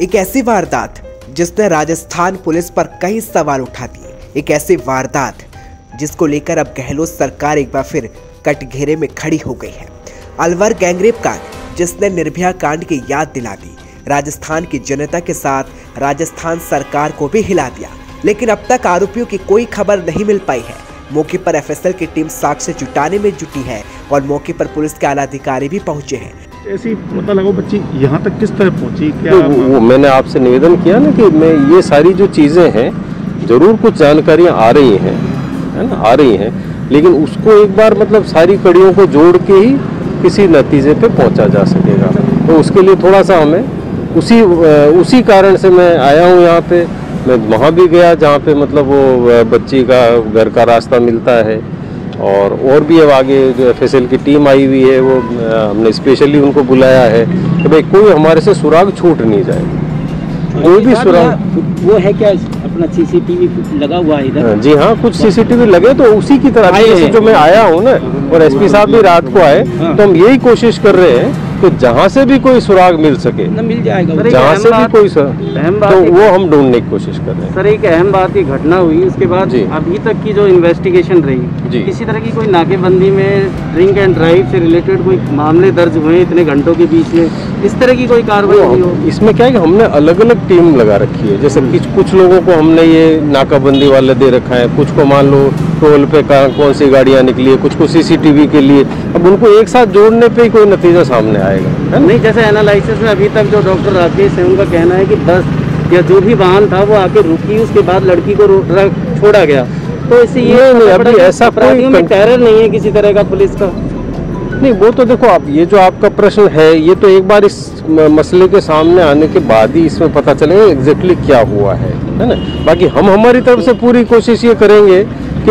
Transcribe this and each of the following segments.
एक ऐसी वारदात जिसने राजस्थान पुलिस पर कई सवाल उठा दिए। एक ऐसी वारदात जिसको लेकर अब गहलोत सरकार एक बार फिर कटघेरे में खड़ी हो गई है। अलवर गैंगरेप कांड जिसने निर्भया कांड की याद दिला दी। राजस्थान की जनता के साथ राजस्थान सरकार को भी हिला दिया। लेकिन अब तक आरोपियों की कोई खबर नहीं मिल पाई है। मौके पर एफएसएल की टीम साक्ष्य जुटाने में जुटी है और मौके पर पुलिस के आला अधिकारी भी पहुँचे हैं। ऐसी पता लगा बच्ची यहाँ तक किस तरह पहुँची? क्या तो वो, वो मैंने आपसे निवेदन किया ना कि मैं ये सारी जो चीज़ें हैं ज़रूर कुछ जानकारियाँ आ रही हैं है ना? आ रही हैं लेकिन उसको एक बार मतलब सारी कड़ियों को जोड़ के ही किसी नतीजे पे पहुँचा जा सकेगा। तो उसके लिए थोड़ा सा हमें उसी उसी कारण से मैं आया हूँ यहाँ पे। मैं वहाँ भी गया जहाँ पे मतलब वो बच्ची का घर का रास्ता मिलता है। और और भी अब आगे जो एफ़ की टीम आई हुई है वो हमने स्पेशली उनको बुलाया है कि भाई कोई हमारे से सुराग छूट नहीं जाए। कोई भी सुराग वो है क्या अपना सीसीटीवी लगा हुआ है इधर? जी हाँ कुछ सीसीटीवी लगे तो उसी की तरह जो मैं आया हूँ ना और एसपी साहब भी रात को आए हाँ। तो हम यही कोशिश कर रहे हैं तो जहाँ से भी कोई सुराग मिल सके न मिल जाएगा। जहाँ से भी कोई सुराग अहम बात तो वो हम ढूँढने की कोशिश कर रहे हैं। सर एक अहम बात की घटना हुई उसके बाद अभी तक की जो इन्वेस्टिगेशन रही जी। किसी तरह की कोई नाकेबंदी में ड्रिंक एंड ड्राइव से रिलेटेड कोई मामले दर्ज हुए इतने घंटों के बीच में? इस तरह की कोई कार्रवाई हो? इसमें क्या है कि हमने अलग अलग टीम लगा रखी है। जैसे कुछ कुछ लोगों को हमने ये नाकाबंदी वाले दे रखा है कुछ को मान लो टोल पे कहाँ कौन सी गाड़ियाँ निकली है कुछ को सीसीटीवी के लिए। अब उनको एक साथ जोड़ने पे ही कोई नतीजा सामने आएगा है नहीं जैसे एनालिसिस में अभी तक जो डॉक्टर राकेश है उनका कहना है कि बस या जो भी वाहन था वो आके रुकी उसके बाद लड़की को छोड़ा गया। तो इससे ये नहीं, नहीं, अभी ऐसा कोई में टेरर नहीं है किसी तरह का पुलिस का। नहीं वो तो देखो आप ये जो आपका प्रश्न है ये तो एक बार इस मसले के सामने आने के बाद ही इसमें पता चलेगा एग्जैक्टली क्या हुआ है है ना? बाकी हम हमारी तरफ़ से पूरी कोशिश ये करेंगे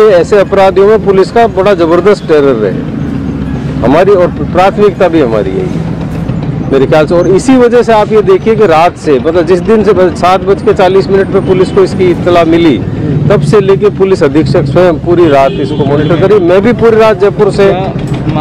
कि ऐसे अपराधियों में पुलिस का बड़ा ज़बरदस्त टेरर रहे हमारी और प्राथमिकता भी हमारी है मेरे ख्याल से। और इसी वजह से आप ये देखिए कि रात से मतलब जिस दिन से सात बज के चालीस मिनट पे पुलिस को इसकी इत्तला मिली तब से लेके पुलिस अधीक्षक स्वयं पूरी रात इसको मॉनिटर करी। मैं भी पूरी रात जयपुर से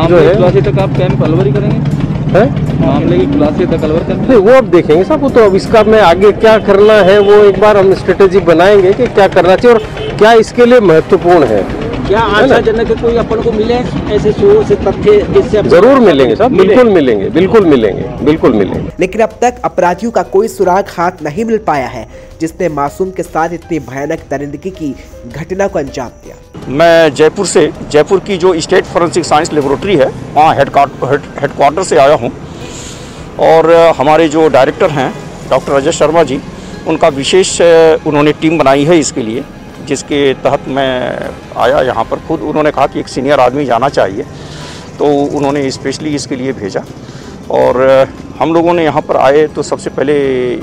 जो है तक आप कैंप अलवर ही करेंगे? है? मामले की खुलासे तक अलवर करेंगे नहीं वो अब देखेंगे साहब वो तो अब इसका मैं आगे क्या करना है वो एक बार हम स्ट्रेटेजी बनाएँगे कि क्या करना चाहिए। और क्या इसके लिए महत्वपूर्ण है? क्या? आशाजनक कोई अपन को मिले ऐसे से तथ्य जिससे ज़रूर मिलेंगे साहब बिल्कुल मिलेंगे बिल्कुल मिलेंगे बिल्कुल मिलेंगे। लेकिन अब तक अपराधियों का कोई सुराग हाथ नहीं मिल पाया है जिसने मासूम के साथ इतनी भयानक दरिंदगी की घटना को अंजाम दिया। मैं जयपुर से जयपुर की जो स्टेट फोरेंसिक साइंस लेबोरेटरी है वहाँ हेडक्वार्टर से आया हूँ। और हमारे जो डायरेक्टर हैं डॉक्टर अजय शर्मा जी उनका विशेष उन्होंने टीम बनाई है इसके लिए। जिसके तहत मैं आया यहाँ पर खुद उन्होंने कहा कि एक सीनियर आदमी जाना चाहिए तो उन्होंने स्पेशली इसके लिए भेजा। और हम लोगों ने यहाँ पर आए तो सबसे पहले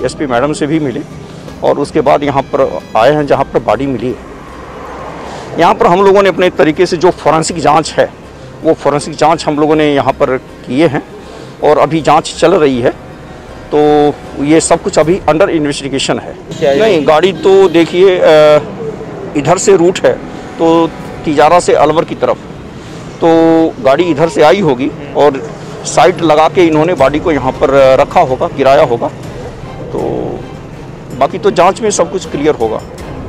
एसपी मैडम से भी मिले और उसके बाद यहाँ पर आए हैं जहाँ पर बॉडी मिली है। यहाँ पर हम लोगों ने अपने तरीके से जो फॉरेंसिक जाँच है वो फॉरेंसिक जाँच हम लोगों ने यहाँ पर किए हैं और अभी जाँच चल रही है तो ये सब कुछ अभी अंडर इन्वेस्टिगेशन है। नहीं गाड़ी तो देखिए इधर से रूट है तो तिजारा से अलवर की तरफ़। तो गाड़ी इधर से आई होगी और साइड लगा के इन्होंने बॉडी को यहाँ पर रखा होगा गिराया होगा। तो बाकी तो जाँच में सब कुछ क्लियर होगा।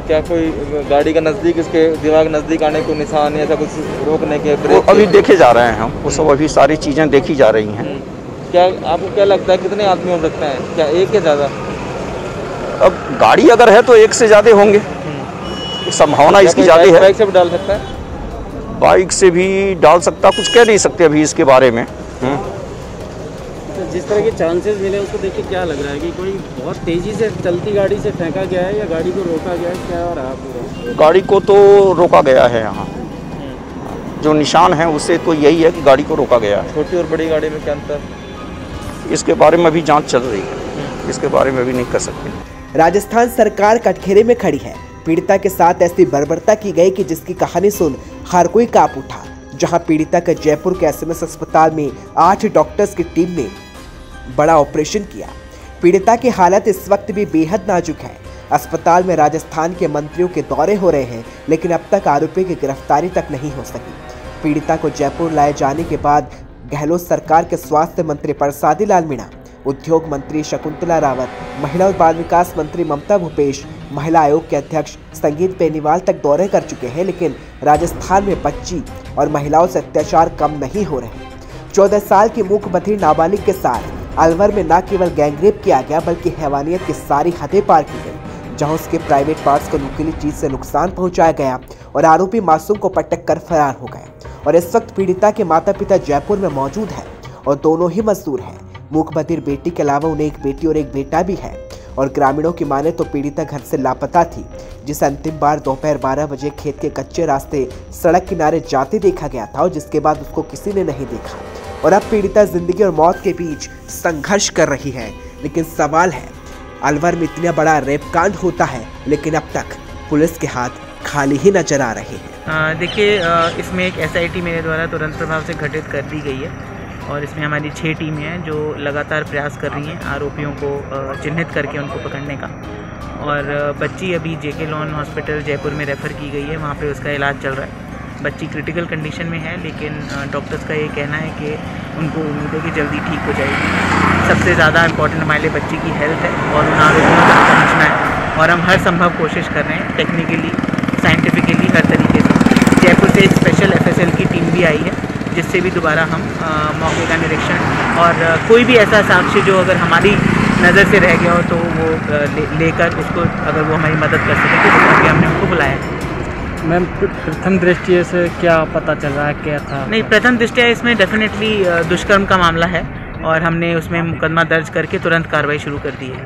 क्या कोई गाड़ी का नज़दीक इसके दिमाग नज़दीक आने को निशान या ऐसा कुछ रोकने के वो अभी देखे जा रहे हैं हम वो सब अभी सारी चीज़ें देखी जा रही हैं। हम्म। क्या आपको क्या लगता है कितने आदमी हो सकते हैं? क्या एक या ज़्यादा? अब गाड़ी अगर है तो एक से ज़्यादा होंगे। संभावना इसकी ज़्यादा बाइक- है। बाइक से भी डाल सकता है? बाइक से भी डाल सकता कुछ कह नहीं सकते अभी इसके बारे में। हम्म। तो जिस तरह के चांसेस मिले उसको देख के क्या लग रहा है कि कोई बहुत तेज़ी से चलती गाड़ी से फेंका गया है या गाड़ी को रोका गया है? क्या रहा पूरा गाड़ी को तो रोका गया है यहाँ। जो निशान है उससे तो यही है कि गाड़ी को रोका गया है। छोटी और बड़ी गाड़ी में क्या अंतर? इसके बारे में अभी जाँच चल रही है। इसके बारे में भी नहीं कर सकते। राजस्थान सरकार कटखेरे में खड़ी है। पीड़िता के साथ ऐसी बर्बरता की गई कि जिसकी कहानी सुन हर कोई काँप उठा, जहाँ पीड़िता के जयपुर के एसएमएस अस्पताल में आठ डॉक्टर्स की टीम ने बड़ा ऑपरेशन किया। पीड़िता की हालत इस वक्त भी बेहद नाजुक है। अस्पताल में राजस्थान के मंत्रियों के दौरे हो रहे हैं, लेकिन अब तक आरोपी की गिरफ्तारी तक नहीं हो सकी। पीड़िता को जयपुर लाए जाने के बाद गहलोत सरकार के स्वास्थ्य मंत्री प्रसादी लाल मीणा उद्योग मंत्री शकुंतला रावत, महिला और बाल विकास मंत्री ममता भूपेश, महिला आयोग के अध्यक्ष संगीत बेनीवाल तक दौरे कर चुके हैं, लेकिन राजस्थान में बच्ची और महिलाओं से अत्याचार कम नहीं हो रहे। चौदह साल की बधिर नाबालिग के साथ, अलवर में न केवल गैंगरेप किया गया, बल्कि हैवानियत की सारी हदें पार की गई, जहाँ उसके प्राइवेट पार्ट्स को नुकीली चीज़ से नुकसान पहुँचाया गया और आरोपी मासूम को पटक कर फरार हो गए। और इस वक्त पीड़िता के माता पिता जयपुर में मौजूद हैं और दोनों ही मजदूर हैं। मूक बधिर बेटी के अलावा उन्हें एक बेटी और एक बेटा भी है। और ग्रामीणों की माने तो पीड़िता घर से लापता थी जिसे अंतिम बार दोपहर 12 बजे खेत के कच्चे रास्ते सड़क किनारे जाते देखा गया था और जिसके बाद उसको किसी ने नहीं देखा। और अब पीड़िता ज़िंदगी और मौत के बीच संघर्ष कर रही है। लेकिन सवाल है अलवर में इतना बड़ा रेप कांड होता है लेकिन अब तक पुलिस के हाथ खाली ही नज़र आ रहे हैं। अ, देखिए इसमें एक एसआईटी मेरे द्वारा तुरंत प्रभाव से घटित कर दी गई है। और इसमें हमारी छः टीमें हैं जो लगातार प्रयास कर रही हैं आरोपियों को चिन्हित करके उनको पकड़ने का। और बच्ची अभी जेके लॉन हॉस्पिटल जयपुर में रेफ़र की गई है, वहाँ पे उसका इलाज चल रहा है। बच्ची क्रिटिकल कंडीशन में है, लेकिन डॉक्टर्स का ये कहना है कि उनको उम्मीद है कि जल्दी ठीक हो जाएगी। सबसे ज़्यादा इम्पोर्टेंट हमारे लिए बच्ची की हेल्थ है और उन आरोपियों तक पहुँचना है। और हम हर संभव कोशिश कर रहे हैं, टेक्निकली, साइंटिफिकली हर तरीके से जयपुर से एक स्पेशल एफएसएल की टीम भी आई है जिससे भी दोबारा हम मौके का निरीक्षण और कोई भी ऐसा साक्ष्य जो अगर हमारी नज़र से रह गया हो तो वो अ, ले, लेकर उसको अगर वो हमारी मदद कर सके तो करके हमने उनको बुलाया है। मैम प्रथम दृष्टि से क्या पता चल रहा है क्या था? नहीं प्रथम दृष्टया इसमें डेफिनेटली दुष्कर्म का मामला है और हमने उसमें मुकदमा दर्ज करके तुरंत कार्रवाई शुरू कर दी है।